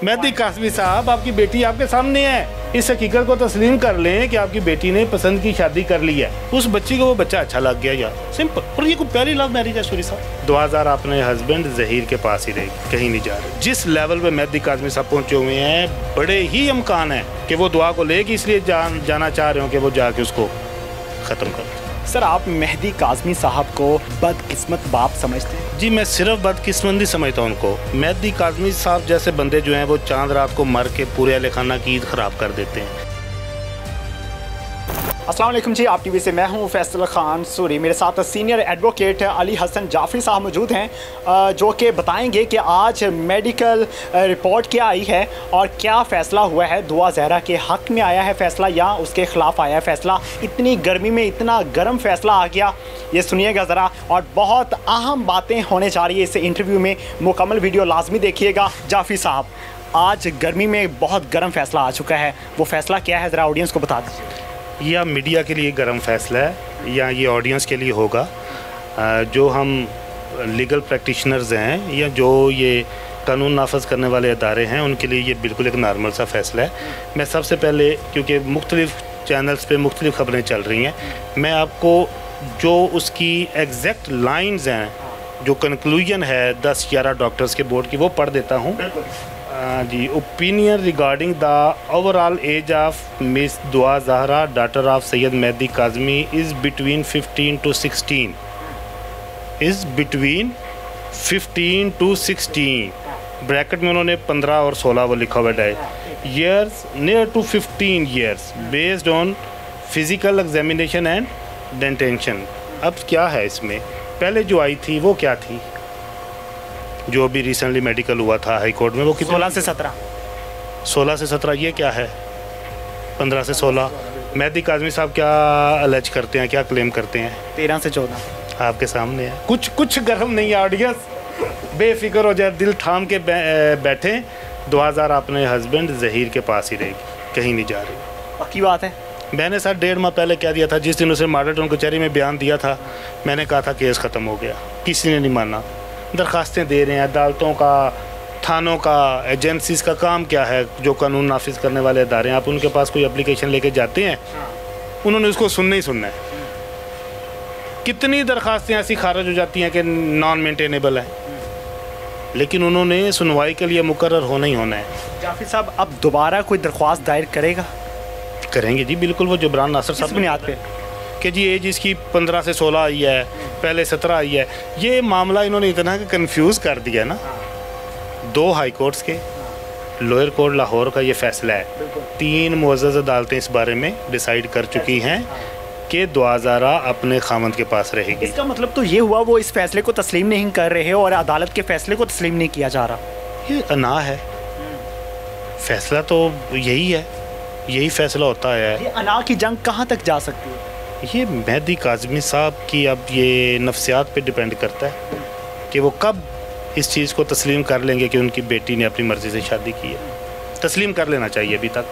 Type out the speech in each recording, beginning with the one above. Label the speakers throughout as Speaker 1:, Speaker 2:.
Speaker 1: मेहदी कासमी साहब, आपकी बेटी आपके सामने है। इस हकीकत को तस्लीम कर लें कि आपकी बेटी ने पसंद की शादी कर ली है। उस बच्ची को वो बच्चा अच्छा लग गया यार। सिंपल और ये कोई पहली लव मैरिज है सूरी साहब। दो हज़ार अपने हस्बैंड जहीर के पास ही रहेगी कहीं नहीं जा रहे। जिस लेवल पे मेहदी कासमी साहब पहुँचे हुए हैं, बड़े ही इम्कान है कि वो दुआ को लेगी इसलिए जान, जाना चाह रहे हो कि वो जाके उसको ख़त्म कर
Speaker 2: सर, आप मेहदी काजमी साहब को बदकिस्मत बाप समझते हैं।
Speaker 1: जी, मैं सिर्फ़ बदकिस्मती समझता हूँ उनको। मैदी काजमी साहब जैसे बंदे जो हैं, वो चाँद रात को मर के पूरे अलखाना की ईद ख़राब कर देते हैं।
Speaker 2: असलम जी, आप टीवी से मैं हूँ फैसल ख़ान सूरी। मेरे साथ सीनियर एडवोकेट अली हसन जाफरी साहब मौजूद हैं जो कि बताएँगे कि आज मेडिकल रिपोर्ट क्या आई है और क्या फ़ैसला हुआ है। दुआ जहरा के हक़ में आया है फ़ैसला या उसके ख़िलाफ़ आया है फ़ैसला। इतनी गर्मी में इतना गर्म फ़ैसला आ गया, ये सुनिएगा ज़रा। और बहुत अहम बातें होने जा रही है इस इंटरव्यू में। मुकम्मल वीडियो लाजमी देखिएगा जाफी साहब। आज गर्मी में बहुत गर्म फ़ैसला आ चुका है। वो फ़ैसला क्या है, ज़रा ऑडियंस को बता दीजिए।
Speaker 1: या मीडिया के लिए गर्म फैसला है, या ये ऑडियंस के लिए होगा। जो हम लीगल प्रैक्टिशनर्स हैं, या जो ये कानून नाफज करने वाले अदारे हैं, उनके लिए ये बिल्कुल एक नॉर्मल सा फैसला है। मैं सबसे पहले, क्योंकि मुख्तलिफ़ चैनल्स पे मुख्तलिफ़ खबरें चल रही हैं, मैं आपको जो उसकी एग्जैक्ट लाइंस हैं, जो कंक्लूजन है दस ग्यारह डॉक्टर्स के बोर्ड की, वो पढ़ देता हूँ। जी opinion regarding the overall age of miss Dua Zahra daughter of Syed Mehdi Kazmi is between 15 to 16 is between 15 to 16 bracket में उन्होंने 15 और 16 वो लिखा हुआ है। Years near to 15 years based on physical examination and dentition अब क्या है इसमें? पहले जो आई थी, वो क्या थी? जो अभी रिसेंटली मेडिकल हुआ था हाई कोर्ट में वो कितना
Speaker 2: सोलह से सत्रह।
Speaker 1: सोलह से सत्रह ये क्या है? पंद्रह से सोलह। मेहदी काजमी साहब क्या अलज करते हैं क्या क्लेम करते हैं?
Speaker 2: तेरह से चौदह।
Speaker 1: आपके सामने है। कुछ कुछ गर्म नहीं है ऑडियंस बेफिक्र हो जाए दिल थाम के बैठे। दो हज़ार अपने हस्बैंड जहीर के पास ही रहेगी कहीं नहीं जा रही।
Speaker 2: पक्की बात है।
Speaker 1: मैंने सर डेढ़ माह पहले कह दिया था जिस दिन उसे मॉडल टाउन कचहरी में बयान दिया था मैंने कहा था केस ख़त्म हो गया। किसी ने नहीं माना। दरख्वास्तें दे रहे हैं अदालतों का थानों का एजेंसीज का काम क्या है जो कानून नाफिज करने वाले अदारे हैं? आप उनके पास कोई अप्लीकेशन लेके जाते हैं? उन्होंने उसको सुनना ही सुनना है। कितनी दरख्वास्तें ऐसी खारिज हो जाती हैं कि नॉन मेंटेनेबल है? लेकिन उन्होंने सुनवाई के लिए मुकर होना ही होना है।
Speaker 2: जाफिर साहब अब दोबारा कोई दरख्वास्त दायर करेगा?
Speaker 1: करेंगे जी बिल्कुल वो जबरान नासर साहब।
Speaker 2: बुनियाद पे?
Speaker 1: कि जी एज इसकी पंद्रह से सोलह आई है पहले सत्रह आई है ये मामला इन्होंने इतना कन्फ्यूज़ कर दिया ना। दो हाई कोर्ट्स के लोअर कोर्ट लाहौर का ये फैसला है। तीन मुआज़ अदालतें इस बारे में डिसाइड कर चुकी हैं कि दुआजारा अपने खामंद के पास रहेगी।
Speaker 2: इसका मतलब तो ये हुआ वो इस फैसले को तस्लीम नहीं कर रहे और अदालत के फैसले को तस्लीम नहीं किया जा रहा।
Speaker 1: ये अना है। फैसला तो यही है यही फैसला होता है।
Speaker 2: अना की जंग कहाँ तक जा सकती है?
Speaker 1: ये मेहदी काजमी साहब की अब ये नफ्सियात पे डिपेंड करता है कि वो कब इस चीज़ को तस्लीम कर लेंगे कि उनकी बेटी ने अपनी मर्ज़ी से शादी की है। तस्लीम कर लेना चाहिए अभी तक।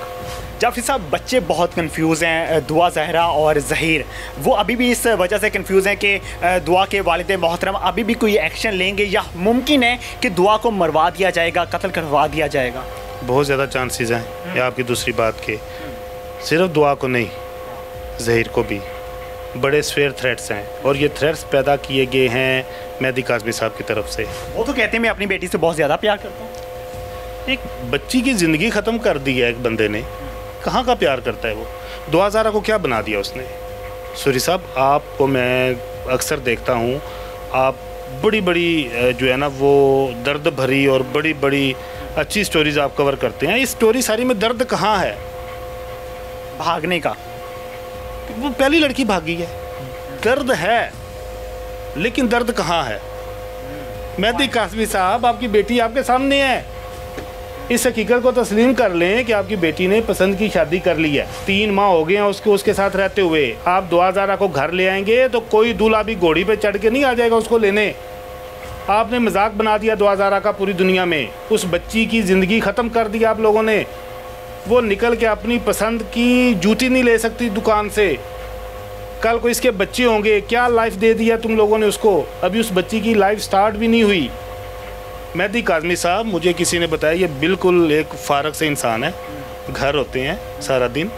Speaker 2: जाफिर साहब, बच्चे बहुत कंफ्यूज हैं दुआ जहरा और जहीर। वो अभी भी इस वजह से कंफ्यूज हैं कि दुआ के वालिद मोहतरम अभी भी कोई एक्शन लेंगे या मुमकिन है कि दुआ को मरवा दिया जाएगा, कत्ल करवा दिया जाएगा?
Speaker 1: बहुत ज़्यादा चांसेस हैं, या आपकी दूसरी बात के। सिर्फ़ दुआ को नहीं, जहीर को भी। बड़े स्वेयर थ्रेट्स हैं। और ये थ्रेट्स पैदा किए गए हैं मेहदी काजमी साहब की तरफ़ से।
Speaker 2: वो तो कहते हैं मैं अपनी बेटी से बहुत ज़्यादा प्यार करता हूँ।
Speaker 1: एक बच्ची की ज़िंदगी ख़त्म कर दी है एक बंदे ने। कहाँ का प्यार करता है वो? दो हज़ारा को क्या बना दिया उसने? सूरी साहब आपको मैं अक्सर देखता हूँ आप बड़ी बड़ी जो है ना वो दर्द भरी और बड़ी बड़ी अच्छी स्टोरीज आप कवर करते हैं। इस स्टोरी सारी में दर्द कहाँ है?
Speaker 2: भागने का।
Speaker 1: वो पहली लड़की भागी है। दर्द है, लेकिन दर्द कहाँ है? मेहदी कासमी साहब, आपकी बेटी आपके सामने है। इस हकीकत को तस्लीम कर लें कि आपकी बेटी ने पसंद की शादी कर ली है। तीन माह हो गए हैं उसको, उसके साथ रहते हुए। आप दो हज़ारा को घर ले आएँगे तो कोई दूल्हा भी घोड़ी पे चढ़ के नहीं आ जाएगा उसको लेने। आपने मज़ाक बना दिया दो हज़ारा का पूरी दुनिया में। उस बच्ची की ज़िंदगी ख़त्म कर दी आप लोगों ने। वो निकल के अपनी पसंद की जूती नहीं ले सकती दुकान से। कल को इसके बच्चे होंगे। क्या लाइफ दे दिया तुम लोगों ने उसको? अभी उस बच्ची की लाइफ स्टार्ट भी नहीं हुई। मेहदी काजमी साहब मुझे किसी ने बताया ये बिल्कुल एक फारग से इंसान है। घर होते हैं सारा दिन।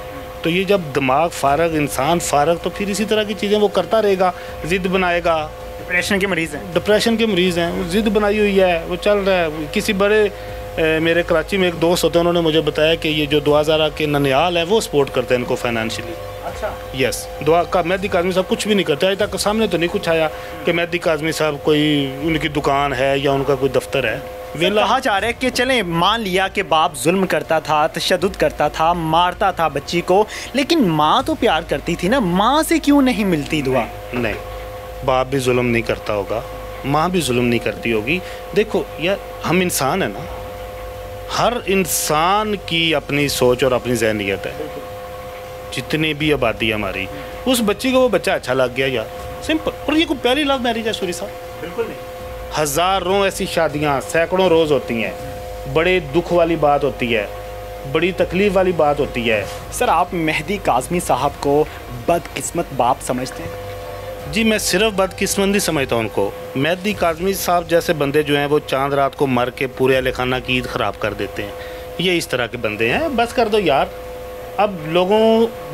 Speaker 1: तो ये जब दिमाग फारग इंसान फारग तो फिर इसी तरह की चीज़ें वो करता रहेगा ज़िद बनाएगा।
Speaker 2: डिप्रेशन के मरीज़ हैं।
Speaker 1: डिप्रेशन के मरीज़ हैं। वो ज़िद बनाई हुई है वो चल रहा है। किसी बड़े ए, मेरे कराची में एक दोस्त होते हैं उन्होंने मुझे बताया कि ये जो दुआ ज़ारा के ननियाल है वो सपोर्ट करते हैं इनको फाइनेंशियली
Speaker 2: अच्छा।
Speaker 1: यस दुआ का मेहदी काजमी साहब कुछ भी नहीं करते। आज तक सामने तो नहीं कुछ आया कि मेहदी काजमी साहब कोई उनकी दुकान है या उनका कोई दफ्तर है।
Speaker 2: वेला कहा जा रहा है कि चलें मान लिया कि बाप जुल्म करता था तशद करता था मारता था बच्ची को लेकिन माँ तो प्यार करती थी ना माँ से क्यों नहीं मिलती दुआ?
Speaker 1: नहीं बाप भी जुल्म नहीं करता होगा माँ भी जुल्म नहीं करती होगी। देखो यार हम इंसान है ना हर इंसान की अपनी सोच और अपनी जहनीत है। जितनी भी आबादी है हमारी उस बच्ची को वो बच्चा अच्छा लग गया यार। सिंपल और ये कोई पहली लव मैरिज है सूरी साहब?
Speaker 2: बिल्कुल नहीं।
Speaker 1: हज़ारों ऐसी शादियाँ सैकड़ों रोज़ होती हैं। बड़े दुख वाली बात होती है बड़ी तकलीफ़ वाली बात होती है।
Speaker 2: सर आप मेहदी काजमी साहब को बदकिस्मत बाप समझते हैं।
Speaker 1: जी मैं सिर्फ़ बदकिस्मत समझता उनको। मेहदी काजमी साहब जैसे बंदे जो हैं वो चाँद रात को मर के पूरे अहल खाना की ईद ख़राब कर देते हैं। ये इस तरह के बंदे हैं। बस कर दो यार। अब लोगों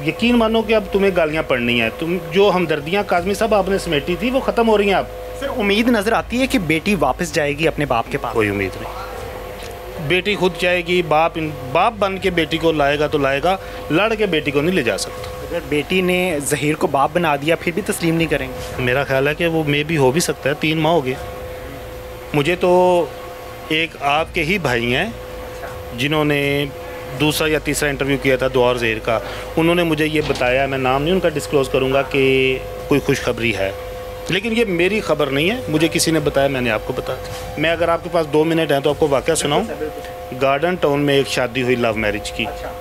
Speaker 1: यकीन मानो कि अब तुम्हें गालियाँ पड़नी है। तुम जो हमदर्दियाँ काजमी साहब आपने समेटी थी वो ख़त्म हो रही हैं अब।
Speaker 2: सर उम्मीद नज़र आती है कि बेटी वापस जाएगी अपने बाप के पास?
Speaker 1: कोई उम्मीद नहीं। बेटी खुद जाएगी बाप बाप बन के बेटी को लाएगा तो लाएगा लड़ के बेटी को नहीं ले जा सकता।
Speaker 2: अगर बेटी ने जहीर को बाप बना दिया फिर भी तस्लीम नहीं करेंगे?
Speaker 1: मेरा ख्याल है कि वो मे भी हो भी सकता है तीन माह हो गए। मुझे तो एक आपके ही भाई हैं जिन्होंने दूसरा या तीसरा इंटरव्यू किया था दौर जेर का। उन्होंने मुझे ये बताया मैं नाम नहीं उनका डिस्क्लोज़ करूँगा कि कोई खुशखबरी है। लेकिन ये मेरी खबर नहीं है मुझे किसी ने बताया मैंने आपको बता दी मैं अगर आपके पास दो मिनट हैं तो आपको वाक़ सुनाऊँ? गार्डन टाउन में एक शादी हुई लव मैरिज की। अच्छा।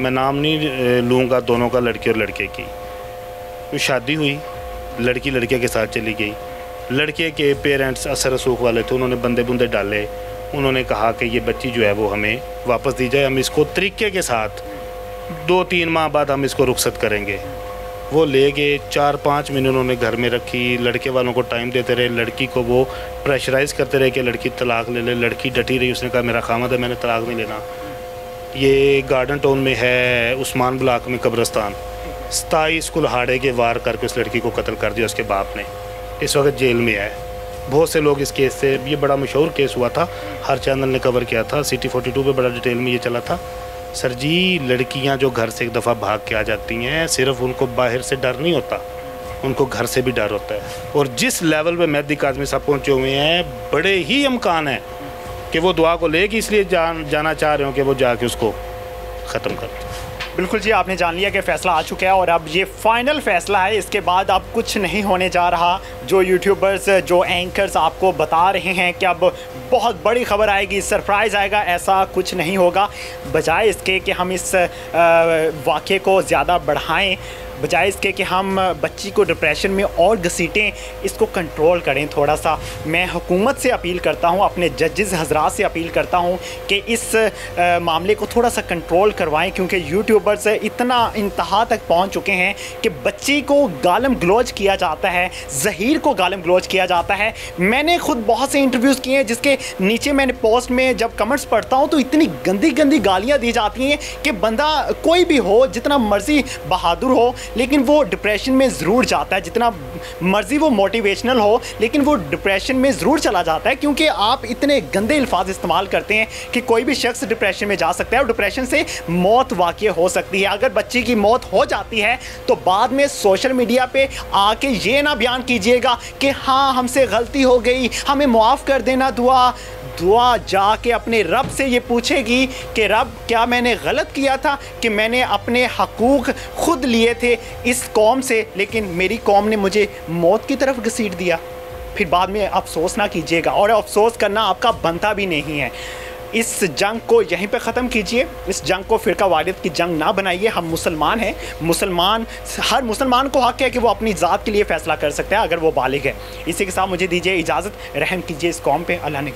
Speaker 1: मैं नाम नहीं लूँगा दोनों का, लड़के और लड़के की। तो शादी हुई, लड़की लड़के के साथ चली गई। लड़के के पेरेंट्स असर रसूख वाले थे, उन्होंने बंदे बुंदे डाले। उन्होंने कहा कि ये बच्ची जो है वो हमें वापस दी जाए, हम इसको तरीके के साथ दो तीन माह बाद हम इसको रुखसत करेंगे। वो ले गए चार पाँच महीने उन्होंने घर में रखी, लड़के वालों को टाइम देते रहे, लड़की को वो प्रेशराइज करते रहे कि लड़की तलाक ले ले, लड़की डटी रही, उसने कहा, मेरा खामद है, मैंने तलाक नहीं लेना। ये गार्डन टाउन में है उस्मान ब्लाक में कब्रस्तान। सताईस कुल्हाड़े के वार करके उस लड़की को कत्ल कर दिया उसके बाप ने। इस वक्त जेल में है। बहुत से लोग इस केस से, ये बड़ा मशहूर केस हुआ था। हर चैनल ने कवर किया था। सिटी फोर्टी टू पर बड़ा डिटेल में ये चला था। सर जी, लड़कियाँ जो घर से एक दफ़ा भाग के आ जाती हैं, सिर्फ़ उनको बाहर से डर नहीं होता। उनको घर से भी डर होता है। और जिस लेवल पे मेहदी काजमी साहब पहुँचे हुए हैं, बड़े ही अमकान हैं। कि वो दुआ को लेगी इसलिए जान, जाना चाह रहे हो कि वो जाके उसको ख़त्म कर
Speaker 2: बिल्कुल जी, आपने जान लिया कि फ़ैसला आ चुका है और अब ये फाइनल फ़ैसला है। इसके बाद अब कुछ नहीं होने जा रहा। जो यूट्यूबर्स जो एंकर्स आपको बता रहे हैं कि अब बहुत बड़ी खबर आएगी सरप्राइज़ आएगा, ऐसा कुछ नहीं होगा। बजाय इसके कि हम इस वाक़े को ज़्यादा बढ़ाएँ। बजाय इसके कि हम बच्ची को डिप्रेशन में और घसीटें इसको कंट्रोल करें थोड़ा सा मैं हुकूमत से अपील करता हूँ अपने जजेस हजरात से अपील करता हूँ कि इस आ, मामले को थोड़ा सा कंट्रोल करवाएँ क्योंकि यूट्यूबर्स इतना इंतहा तक पहुँच चुके हैं कि बच्ची को गालम ग्लोज किया जाता है जहीर को गालम ग्लोज किया जाता है। मैंने खुद बहुत से इंटरव्यूज़ किए हैं जिसके नीचे मैंने पोस्ट में जब कमेंट्स पढ़ता हूँ तो इतनी गंदी गंदी गालियाँ दी जाती हैं कि बंदा कोई भी हो जितना मर्ज़ी बहादुर हो लेकिन वो डिप्रेशन में ज़रूर जाता है, जितना मर्ज़ी वो मोटिवेशनल हो, लेकिन वो डिप्रेशन में ज़रूर चला जाता है, क्योंकि आप इतने गंदे अल्फाज इस्तेमाल करते हैं कि कोई भी शख्स डिप्रेशन में जा सकता है और डिप्रेशन से मौत वाक़ हो सकती है। अगर बच्चे की मौत हो जाती है तो बाद में सोशल मीडिया पर आके ये ना बयान कीजिएगा कि हाँ हमसे गलती हो गई, हमें मुआफ़ कर देना दुआ। दुआ जाके अपने रब से ये पूछेगी कि रब, क्या मैंने गलत किया था कि मैंने अपने हकूक़ खुद लिए थे? इस कौम से, लेकिन मेरी कौम ने मुझे मौत की तरफ़ घसीट दिया। फिर बाद में अफसोस ना कीजिएगा, और अफसोस करना आपका बनता भी नहीं है। इस जंग को यहीं पे ख़त्म कीजिए। इस जंग को फ़िरका वारियत की जंग ना बनाइए। हम मुसलमान हैं। मुसलमान, हर मुसलमान को हक है कि वो अपनी ज़ात के लिए फ़ैसला कर सकते हैं, अगर वो बालिग है। इसी के साथ मुझे दीजिए इजाज़त। रहम कीजिए इस कौम पर अल्लाह ने